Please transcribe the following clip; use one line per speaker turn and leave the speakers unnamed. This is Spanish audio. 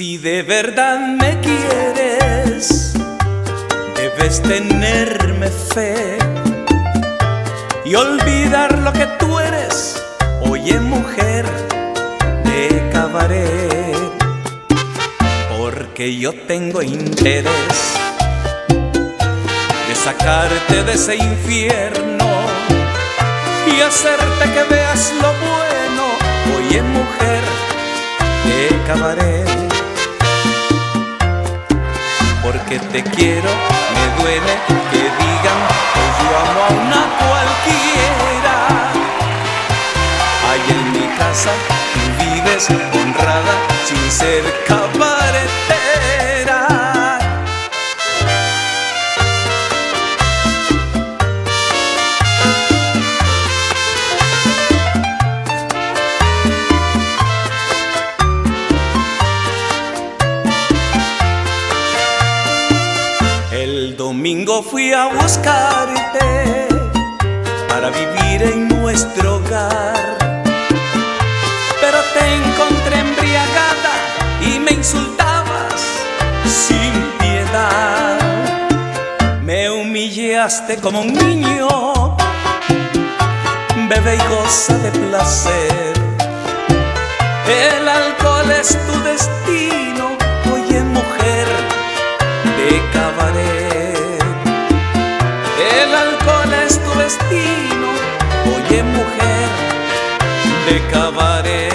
Si de verdad me quieres, debes tenerme fe y olvidar lo que tú eres. Oye, mujer de cabaret, porque yo tengo interés de sacarte de ese infierno y hacerte que veas lo bueno. Oye, mujer de cabaret porque te quiero, me duele que digan que yo amo a una cualquiera. Allá en mi casa tú vives honrada sin ser cabaretera. Domingo fui a buscarte para vivir en nuestro hogar. Pero te encontré embriagada y me insultabas sin piedad. Me humillaste como un niño, bebe y goza de placer. El alcohol es tu destino, alcohol es tu destino, oye mujer de cabaret.